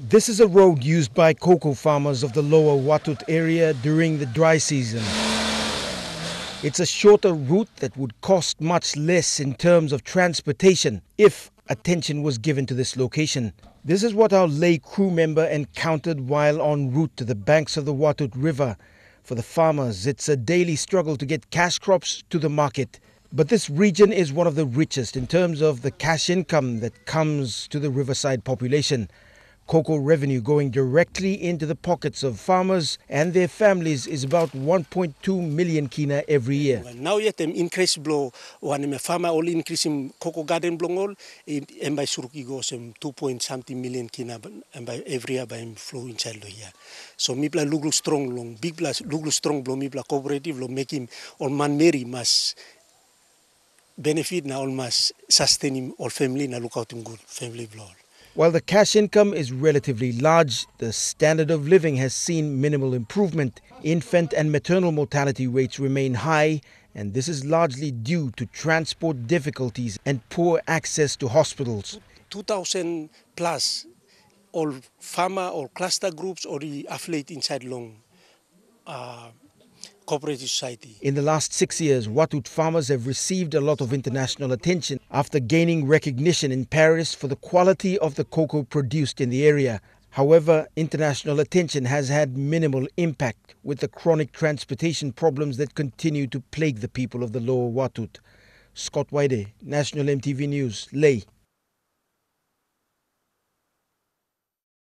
This is a road used by cocoa farmers of the lower Watut area during the dry season. It's a shorter route that would cost much less in terms of transportation if attention was given to this location. This is what our Lae crew member encountered while en route to the banks of the Watut River. For the farmers, it's a daily struggle to get cash crops to the market. But this region is one of the richest in terms of the cash income that comes to the riverside population. Cocoa revenue going directly into the pockets of farmers and their families is about 1.2 million kina every year. Now yet them increase blow one me farmer all increase in cocoa garden blong all and by suruki go some um, 2 point something million kina and by every year by flow inside here. So mi pla luglu strong long big plus luglu strong blow mi pla cooperative lo make him all man marry must benefit na all must sustain him all family na look out him good family blow. While the cash income is relatively large, the standard of living has seen minimal improvement. Infant and maternal mortality rates remain high, and this is largely due to transport difficulties and poor access to hospitals. 2000 plus all farmer or cluster groups the affiliate inside long uh, cooperative society. In the last six years, Watut farmers have received a lot of international attention after gaining recognition in Paris for the quality of the cocoa produced in the area. However, international attention has had minimal impact with the chronic transportation problems that continue to plague the people of the lower Watut. Scott Waide, National EMTV News, Lae.